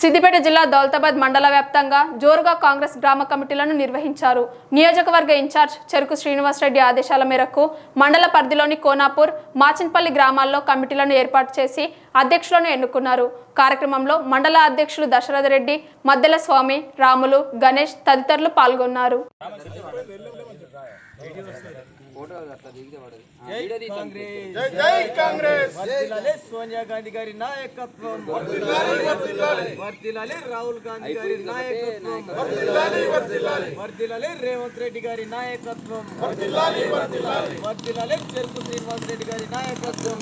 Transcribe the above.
సిద్దిపేట జిల్లా దౌలతాబాద్ మండల వ్యాప్తంగా జోరుగా కాంగ్రెస్ గ్రామ కమిటీలను నిర్వహించారు. నియోజకవర్గ ఇన్ఛార్జ్ చెరుకు శ్రీనివాసరెడ్డి ఆదేశాల మేరకు మండల పరిధిలోని కోనాపూర్ మాచిన్పల్లి గ్రామాల్లో కమిటీలను ఏర్పాటు చేసి అధ్యక్షులను ఎన్నుకున్నారు. కార్యక్రమంలో మండల అధ్యక్షులు దశరథ రెడ్డి మద్దెల స్వామి రాములు గణేష్ తదితరులు పాల్గొన్నారు. జై కాంగ్రెస్! వర్ధిల్లాలి సోనియా గాంధీ గారి నాయకత్వం. వర్ధిల్లాలి రాహుల్ గాంధీ గారి నాయకత్వం. వర్ధిల్లాలి రేవంత్ రెడ్డి గారి నాయకత్వం. వర్ధిల్లాలి చెరుకు శ్రీనివాస్ రెడ్డి గారి నాయకత్వం.